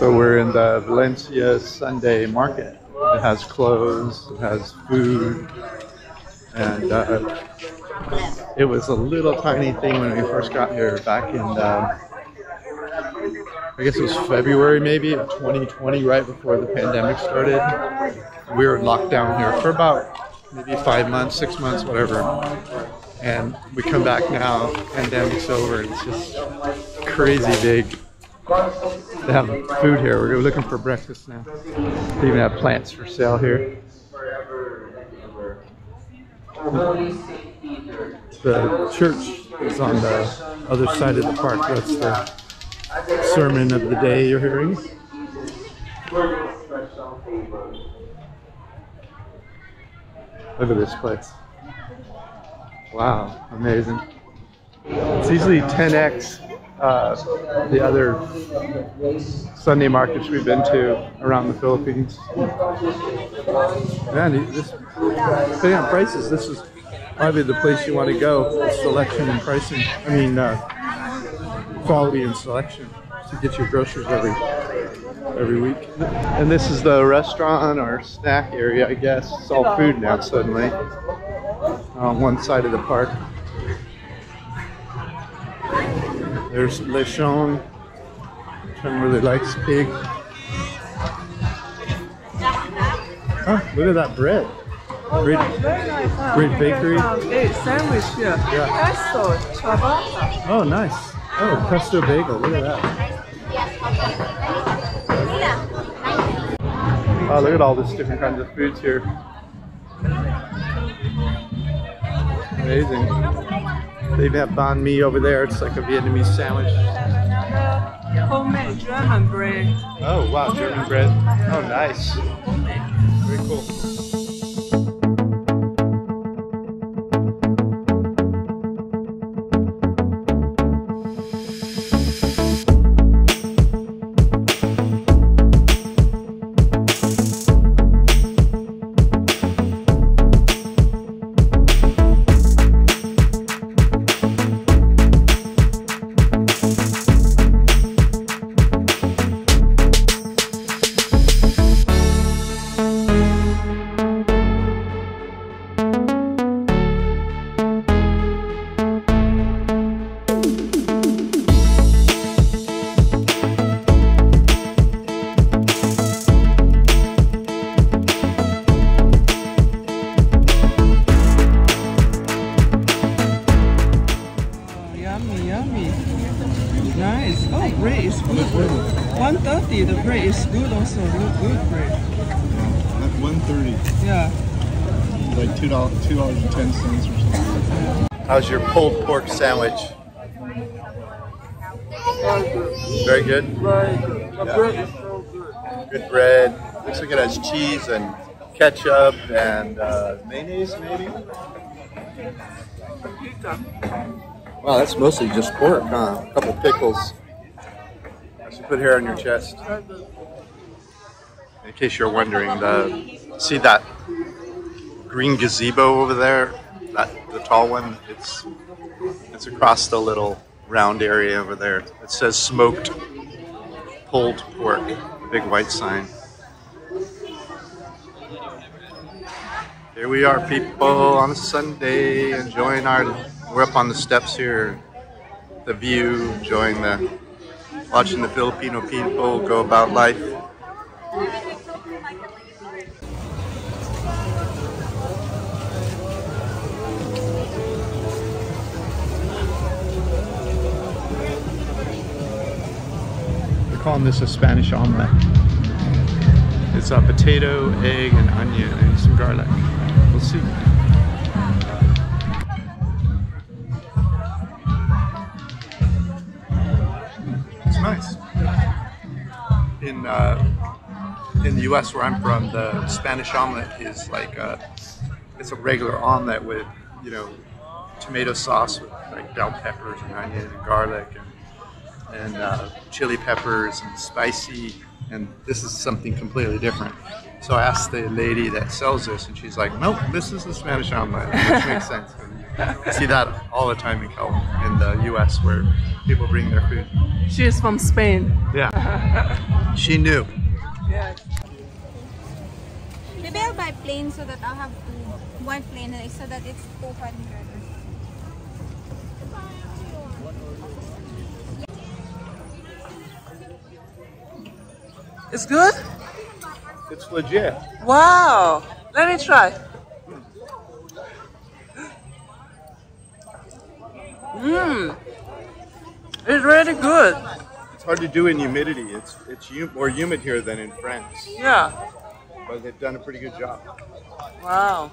So we're in the Valencia Sunday market. It has clothes, it has food, and uh, it was a little tiny thing when we first got here back in, uh, I guess it was February maybe of 2020, right before the pandemic started. We were locked down here for about maybe five months, six months, whatever. And we come back now, pandemic's over, and it's just crazy big. They have food here. We're looking for breakfast now. They even have plants for sale here. The church is on the other side of the park. That's the sermon of the day you're hearing. Look at this place. Wow, amazing. It's easily 10x uh, the other Sunday markets we've been to around the Philippines. Man, this, depending on prices, this is probably the place you want to go. Selection and pricing. I mean, uh, quality and selection to get your groceries every every week. And this is the restaurant or snack area, I guess. It's all food now suddenly on one side of the park. There's Lechon. Qiang really likes pig. Oh, look at that bread. Great, Very nice. huh? Great bakery. um, sandwich here. Yeah. Pesto, ciabatta. oh nice. Oh, pesto bagel, look at that. Oh, look at all these different kinds of foods here. Amazing. They have banh mi over there. It's like a Vietnamese sandwich. Homemade German bread. Oh wow, German bread. Oh nice. Very cool. 130, the bread is good also. Good, good bread. Yeah, Like 130, Yeah. like two dollars, two dollars and ten cents or something. How's your pulled pork sandwich? Very good. Very good. Good. The Yeah. bread is so good. Good bread. Looks like it has cheese and ketchup and uh, mayonnaise, maybe. Pizza. Wow, that's mostly just pork, huh? A couple pickles. Put hair on your chest. In case you're wondering, the see that green gazebo over there, that the tall one. It's it's across the little round area over there. It says smoked pulled pork. Big white sign. Here we are, people, on a Sunday, enjoying our. We're up on the steps here, the view, enjoying the, watching the Filipino people go about life. They're calling this a Spanish omelet. It's a potato, egg, and onion, and some garlic. We'll see. Nice. In uh, in the U.S. where I'm from, the Spanish omelet is like a, it's a regular omelet with you know tomato sauce with like bell peppers and onion and garlic and and uh, chili peppers and spicy. And this is something completely different. So I asked the lady that sells this, and she's like, "Nope, this is the Spanish omelet," which makes sense. I see that all the time in Cal- in the U.S. where people bring their food. She is from Spain. Yeah, she knew. Yeah. Maybe I'll buy plain so that I'll have. One plain like, so that it's 200. It's good? It's legit. Wow. Let me try. Mmm. It's really good. It's hard to do in humidity. It's it's more humid here than in France, Yeah. but they've done a pretty good job. Wow.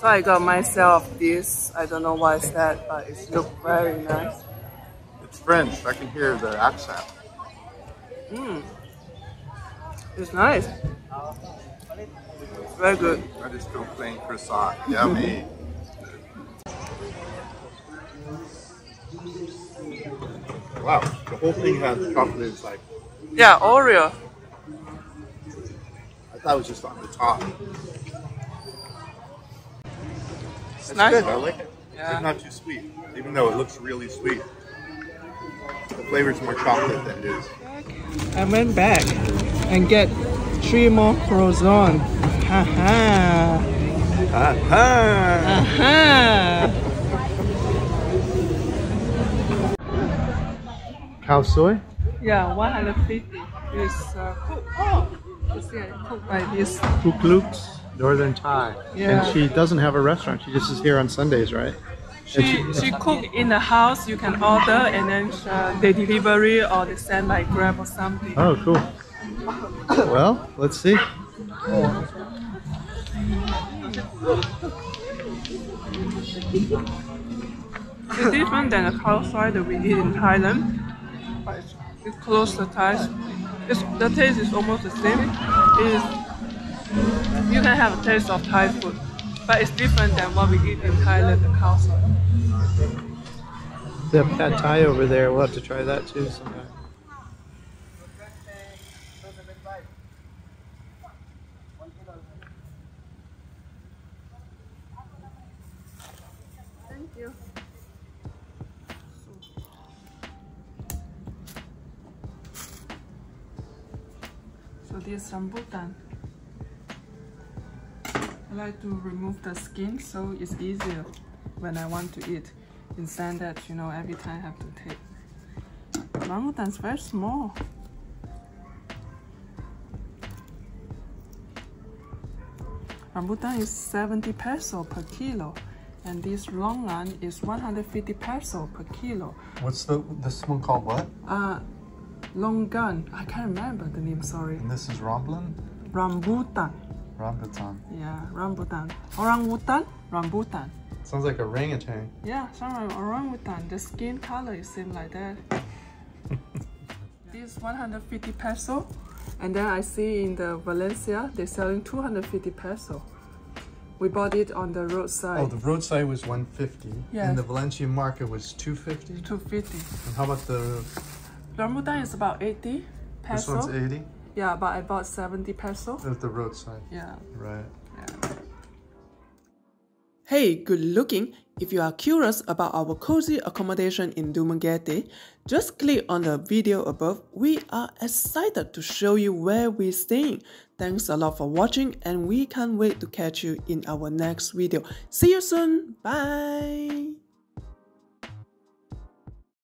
So I got myself this. I don't know what is that, but it looks very nice. It's French. I can hear the accent. Mmm. It's nice. It's very good. I just feel plain croissant. Yummy. wow, the whole thing has chocolate inside. Yeah, Oreo. I thought it was just on the top. It's It's nice. good. I like it. Yeah. It's not too sweet, even though it looks really sweet. The flavor is more chocolate than it is. I went back and get three more croissant. Ha ha. Aha! Ha Khao soi? Yeah, 150 is uh, cooked. Oh, you see, I cooked by this. Kuklux, Northern Thai. Yeah. And she doesn't have a restaurant. She just is here on Sundays, right? She she cook in the house. You can order and then uh, they delivery or they send like Grab or something. Oh, cool. Well, let's see. It's different than the khao soi that we eat in Thailand. But it's, close to Thai. It's, the taste is almost the same. It is, you can have a taste of Thai food, but it's different than what we eat in Thailand, the khao soi. The pad thai over there. We'll have to try that too sometime. So this rambutan. I like to remove the skin so it's easier when I want to eat instead that you know every time I have to take. Rambutan is very small. Rambutan is 70 peso per kilo and this long one is 150 peso per kilo. What's the this one called what? Uh, longan, I can't remember the name, sorry. And this is Ramblin? Rambutan. Rambutan. Yeah, rambutan. Orangutan, rambutan. Sounds like a ring orangutan. Yeah, some of orangutan. The skin color is same like that. this 150 peso, and then I see in the Valencia they're selling 250 peso. We bought it on the roadside. Oh, the roadside was 150. Yes. And the Valencia market was 250. 250. And how about the Rambutan is about 80 this peso. one's 80? Yeah, but I bought 70 peso. At the roadside. Yeah. Right. Hey, good looking. If you are curious about our cozy accommodation in Dumaguete, just click on the video above. We are excited to show you where we're staying. Thanks a lot for watching and we can't wait to catch you in our next video. See you soon. Bye.